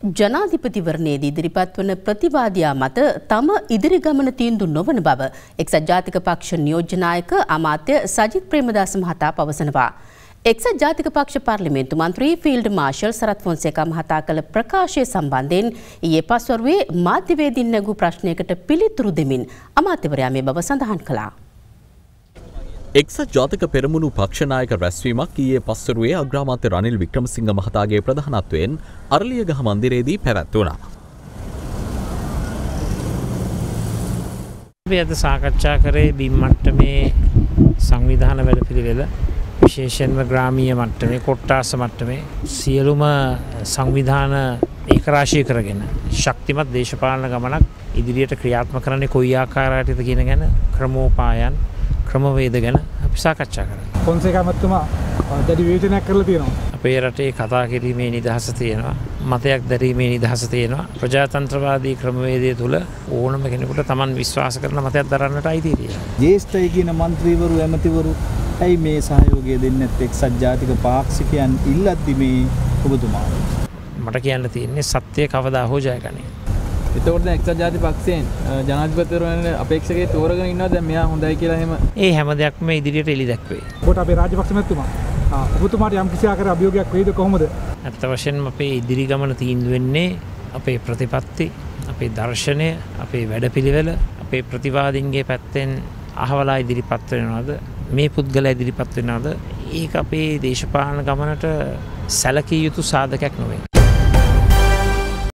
ජනාධිපතිවරණයේදී ඉදිරිපත් වන ප්‍රතිවාදයා මත තම ඉදිරි ගමන තීන්දු නොවන බව එක්සත් ජාතික පක්ෂ නියෝජ්‍යනායක අමාත්‍ය සජිත් ප්‍රේමදාස මහතා පවසනවා. එක්සත් ජාතික පක්ෂ පාර්ලිමේන්තු මන්ත්‍රී ෆිල්ඩ් මාර්ෂල් සරත් ෆොන්සේකා මහතා කළ ප්‍රකාශය සම්බන්ධයෙන් ඊයේ පස්වරුවේ මාධ්‍යවේදීන් නැගූ ප්‍රශ්නයකට පිළිතුරු දෙමින් අමාත්‍යවරයා මේ බව සඳහන් කළා. එක්සත් ජාතක පෙරමුණු පක්ෂනායක රැස්වීමක් ඊයේ පස්සරුවේ අග්‍රාමාත්‍ය රනිල් වික්‍රමසිංහ මහතාගේ ප්‍රධානත්වයෙන් අරලියගහ මන්දිරයේදී පැවැත්වුණා. අපි අද සාකච්ඡා කරේ බිම්මට්ටමේ සංවිධාන වැඩ පිළිවෙල විශේෂෙන්ම ග්‍රාමීය මට්ටමේ කොට්ටාස මට්ටමේ සියලුම සංවිධාන ඒකරාශය කරගෙන ශක්තිමත් දේශපාලන ගමනක් ඉදිරියට ක්‍රියාත්ම කරන්නේ කොයි ආකාරයටද කියන ගැන ක්‍රමෝපායන් ක්‍රමවේද ගැන අපි සාකච්ඡා කර. පොන්සේකමත්තුමා දැඩි වේචනයක් කරලා තියෙනවා. අපේ රටේ කතා කිරීමේ නිදහස තියෙනවා. මතයක් දැරීමේ නිදහස තියෙනවා. ප්‍රජාතන්ත්‍රවාදී ක්‍රමවේදය තුළ ඕනම කෙනෙකුට තමන් විශ්වාස කරන මතයක් දරන්නට අයිතිය තියෙනවා. ජේෂ්ඨයි කියන මන්ත්‍රීවරු ඇමතිවරු ඇයි මේ සහයෝගය දෙන්නේ නැත්තේ එක්සත් ජාතික පාක්ෂිකයන් ඉල්ලද්දි මේ ඔබතුමා මට කියන්න තියෙන්නේ සත්‍යය කවදා හෝ ජයගනී. එතකොට එක්සත් ජාති පක්ෂයෙන් ජනාධිපතිවරණ අපේක්ෂකේ තෝරගෙන ඉන්නවා දැන් මෙයා හොඳයි කියලා එහෙම ඒ හැම දෙයක්ම ඉදිරියට එලි දැක්වේ. කොට අපේ රාජපක්ෂ මැතිතුමා ඔබතුමාට යම් කිසි ආකාර අභියෝගයක් වෙයිද කොහොමද? ඇත්ත වශයෙන්ම අපේ ඉදිරි ගමන තීන්දුව වෙන්නේ අපේ ප්‍රතිපත්ති, අපේ දර්ශනය, අපේ වැඩපිළිවෙල, අපේ ප්‍රතිවාදීන්ගේ පැත්තෙන් අහවලා ඉදිරිපත් වෙනවද? මේ පුද්ගලයා ඉදිරිපත් වෙනවද? ඒක අපේ දේශපාලන ගමනට සැලකිය යුතු සාධකයක් නොවේ.